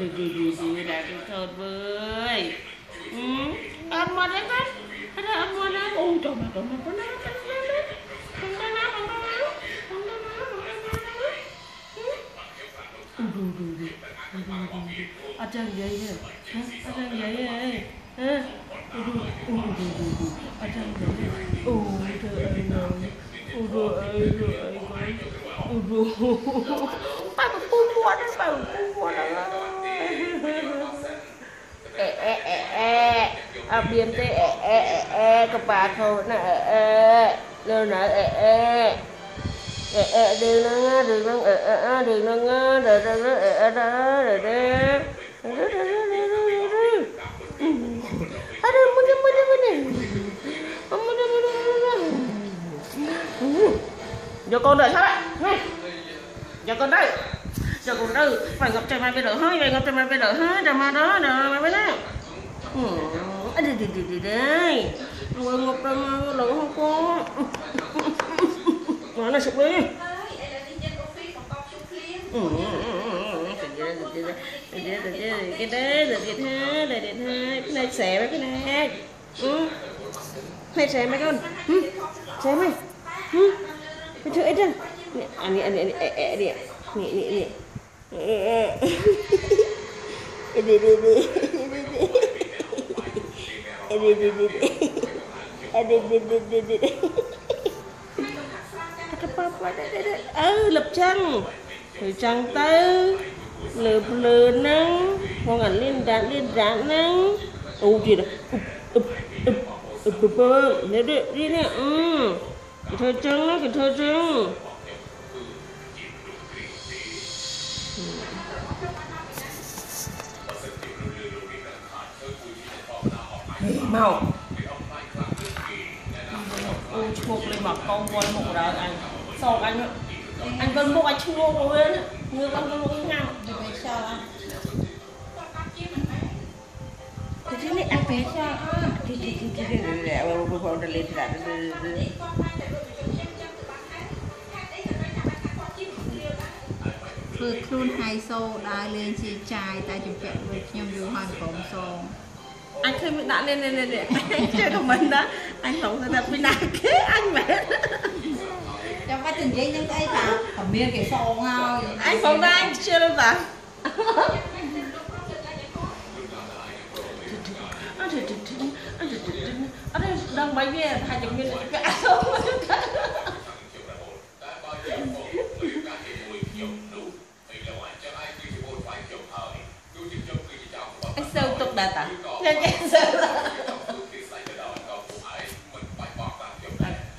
ดูดูดูสินะทุกคนเว้ยอืมเอามาได้ไหมเอามาได้โอ้จอมาจอมาก็น่ากันเลย Ajan ya ya, ajan ya ya, eh, udu udu udu udu, ajan ya ya, udu ayam, udu ayam, udu udu. à biến thế e e e các bạn thôi. Nè e e lên nè e e e e đường nó đường nó e e đường nó đường nó e e đó rồi đấy giờ con đợi sao đấy? Giờ con đây. Giờ con đây. Phải gặp trời mai bây giờ hơi phải gặp trời mai bây giờ hơi trời mai đó, trời mai bây giờ à, đi, đi, đi, đi, đi. rồi ngọc đang lẩu không có mà nó sụp đi ừ cái đấy là điện hai là điện hai cái này xẻ mấy cái này ừ mày xẻ mấy con ừ xẻ mày ừ mày chơi chứ anh đi anh đi anh đi anh đi anh đi anh đi anh đi anh đi អឺលឹបចឹងឬចឹងទៅលើភ្លើហ្នឹងផងអាលីនដាលីនដាហ្នឹងអូទៀតអឹបអឹបអឹបបឺនេះនេះនេះអឺគេធ្វើចឹងគេធ្វើចឹង Mm-hmm. មកអូឈប់លេងមកកងវល់មុខដើរអញសោកអញអញវល់មុខអញឈ្លោះទៅវិញងើបអញវល់មុខញ៉ាំទៅខ្យល់អញទៅជិះនេះអញពេលខ្យល់ទីទីទីទីដែលអូបោះទៅលេងត្រាទៅធ្វើខ្លួនហៃសូដើរលេងជាចាយតែជំពាក់ដូចខ្ញុំយូហានកំសង anh thêm mình đã lên lên lên lên. Anh chơi được mình đó. Anh lộn ra đặt mình đã kế anh mẹ. Trong quá trình giấy những cái sao thẩm miên cái sổ ngao anh phóng ra anh chưa đâu rồi đang bay về hai chục miên cả sổ anh sâu tục đạt à ចេញអេសិល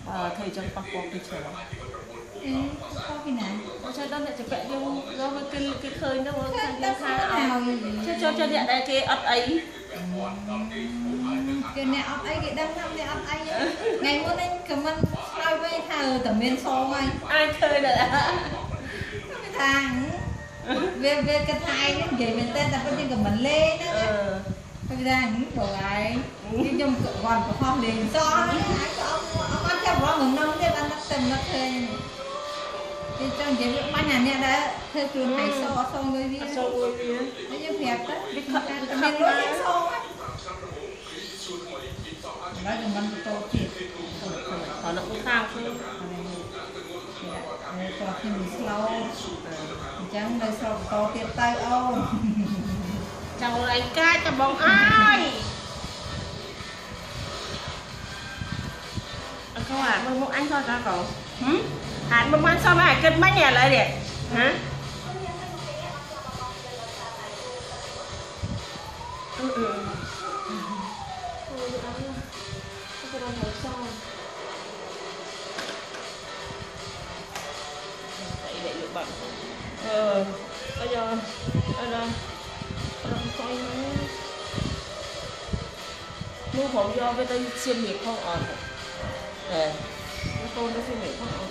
អើឃើញចង់ប៉ះពាល់ពីឆ្លងប៉ះពីណាបើចូលដល់អ្នកចពាក់យើងយកមកគេគេឃើញទៅមកខាងយើងថាឲ្យចូលចូលអ្នកដែលគេអត់អីគេអ្នកអត់អីគេដឹងថាអ្នកអត់អីថ្ងៃមុនហ្នឹងខមមិនឆ្លើយវិញថាតែមានសហើយអាចឃើញដល់ថាវាវាគិតថាឯងនិយាយមែនតែតែពិតជាខមមិនលេងហ្នឹង ờ គេថាបងឯងខ្ញុំក៏គាត់ប្រហោះលេងសោះហើយក៏អត់អត់ចាប់រងនឹងនំទេបាននឹកតែនឹកឃើញគេចង់និយាយវាបាញ់អាអ្នកដែលធ្វើខ្លួនហៃសអត់សងលុយវា sâu ôi kia ហើយយើងប្រាប់ទៅ đi តែ khơi តែ đi មាន khơi លុយ mà យើងសងហើយហើយតែមិនបន្តទៀត họ nó cũng khang chứ ហើយគាត់ខ្ញុំមិនស្លោអញ្ចឹងនៅស្រុកបន្តទៀតទៅអូន chào ơi, ca chào bọn ơi Anh à, không à, mình muốn ăn thôi hả cậu? hả À, mình muốn ăn xong rồi, kinh mấy nhà lại đi Hả? Ừ, ừ, ừ. Ờ, bây giờ, ở đây chay nữa mua hồng do với đây xiên nhiệt không ổn để nó tôn nó xiên nhiệt không ổn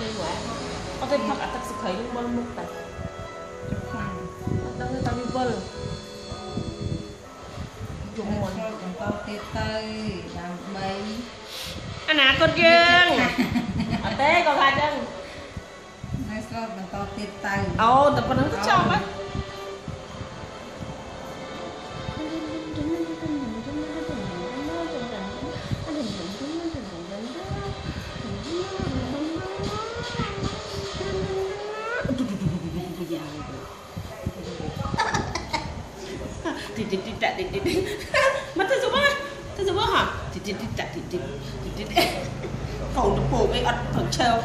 nên quá không có tên thật là thật sự thấy nhưng mà mục tật đang người ta đi vơ dùng một con to tê tơi làm bấy anh à con kiêng. À, Ở tê còn hai chân ក៏បន្តទៀតតៅអូតែប៉ុណ្្នឹងទៅចំហើយติดติดติดติดติดมันจะสมว่าจะสมว่าฮะติดติดติดติดติดติดติดเขาตัวโป่งไอ้อัดถังเชลล์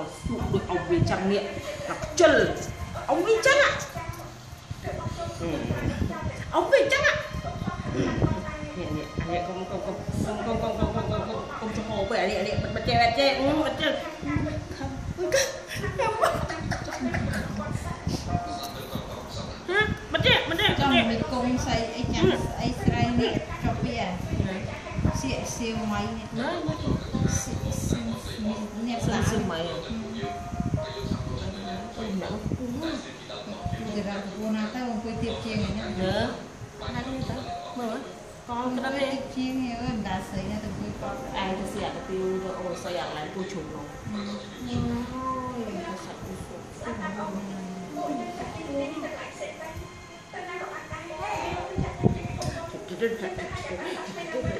ដល់ស្ទុះដូចអោបវាចឹងនេះដល់ខ្ជិលអោបវាចឹងអោបវាចឹងនេះនេះអានេះកុំកុំកុំកុំកុំកុំកុំកុំកុំកុំចំហពេលអានេះអានេះបិទចេះបិទចេះបិទចេះខំខំបិទចេះបិទចេះចង់មិនកុំស្អីអីញ៉ាំស្អីស្រីនេះចុះពីអាសៀកសៀវម៉ៃនេះ sương sương mày Dạ. Hãy subscribe cho kênh Ghiền Mì Gõ Để không bỏ lỡ những video hấp dẫn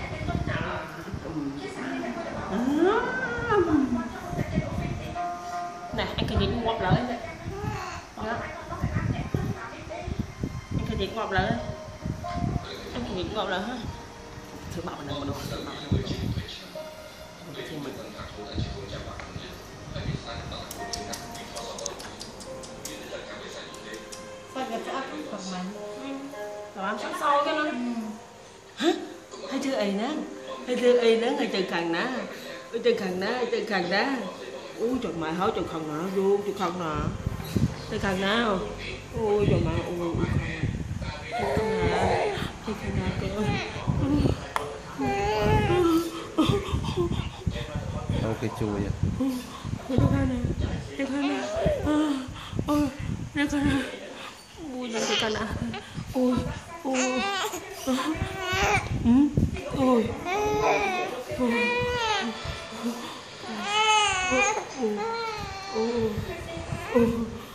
cậu là thứ bảo là một đồ thứ bảo là một cái thêm mình sao giờ sẽ ăn còn mày còn ăn sẵn sau cho nó. Hả? Hai thứ ấy nè hai thứ ấy nè ngay từ càng nè ở từ càng nè từ càng nè ui trời mày hỏi từ không nè vô từ không nè. Từ càng nè ôi trời mày ôi không nè thì cả nhà tớ Đâu cái chùa vậy? Ôi đứa con nè, cái con nè Ôi, đứa con nè Ôi, ôi ôi ôi Ôi, ôi Ôi Ôi ôi.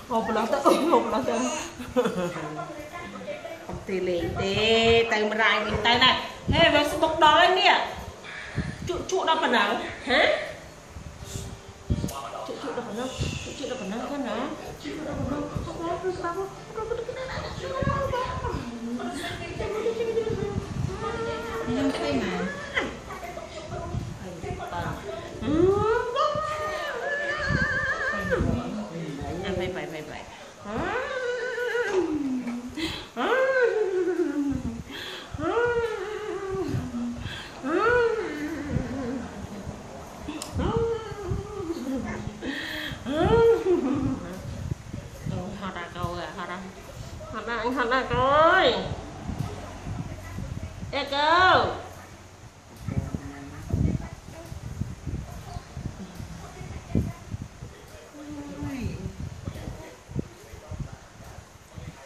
oh, oh, oh, oh, oh, oh, oh, tì lì tê tay mà rai mình tay này. Ê, về sự bốc đó lên nè. Trụ, trụ đâu phần nào? Hả? Trụ, trụ đâu phần nào? Trụ, trụ đâu phần nào cái nào Trụ, trụ đâu phần nào? Không có, không có, không có, bạn thật là coi Ê cô.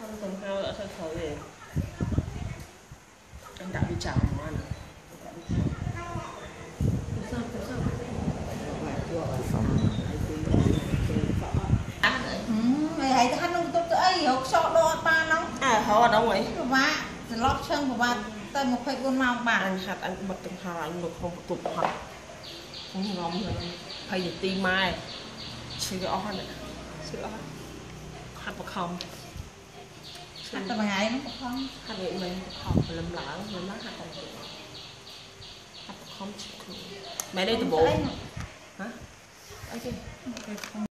Không tầm hao đã thật khẩu gì Anh đã đi chào mà anh. Hãy subscribe cho kênh Ghiền Mì Gõ Để không bỏ lỡ những video hấp dẫn ហោអត់អងអីពិបាកច្រឡប់ឈឹងពិបាកទៅ24ម៉ោងបាទអញហាត់អញបិទទាំងហោអញលោកក្នុងបន្ទប់ហត់ខ្ញុំងំហើយ20នាទីម៉ែឈឺអស់ហ្នឹងឈឺអស់ហាត់បខំហាត់តែថ្ងៃហ្នឹងបខំហាត់វិញមិនបខំព្រលឹមឡើងព្រលឹមហាត់តែហាត់បខំឈឺខ្លួនម៉ែនេះដបងហ៎អីគេ